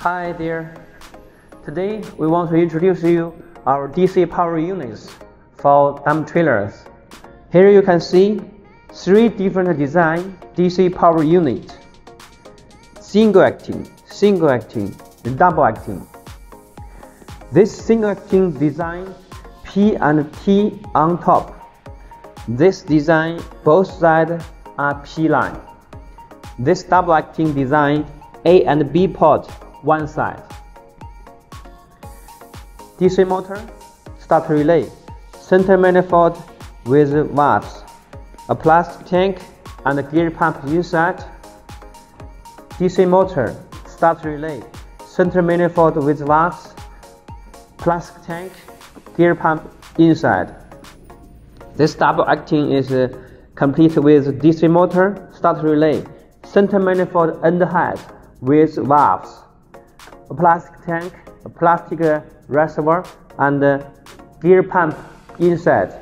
Hi there. Today we want to introduce you our DC power units for dump trailers. Here you can see three different design DC power unit. Single acting, single acting, and double acting. This single acting design P and T on top. This design both sides are P line. This double acting design A and B port one side. DC motor, start relay, center manifold with valves, a plastic tank and a gear pump inside. DC motor, start relay, center manifold with valves, plastic tank, gear pump inside. This double acting is uh, complete with DC motor, start relay, center manifold end head with valves a plastic tank, a plastic uh, reservoir, and a gear pump inside.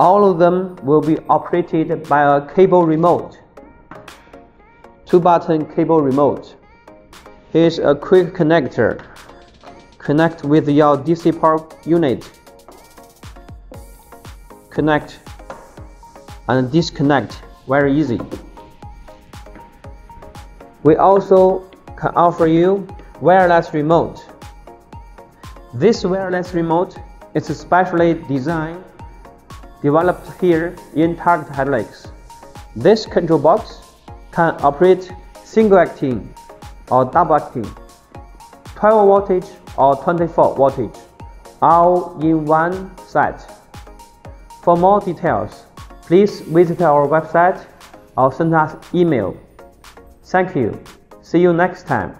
All of them will be operated by a cable remote. Two button cable remote. Here's a quick connector. Connect with your DC power unit. Connect and disconnect very easy. We also can offer you wireless remote. This wireless remote is specially designed, developed here in Target Hydraulics. This control box can operate single acting or double acting, 12 voltage or 24 voltage, all in one set. For more details, please visit our website or send us email. Thank you. See you next time.